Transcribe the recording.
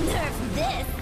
Nerf this!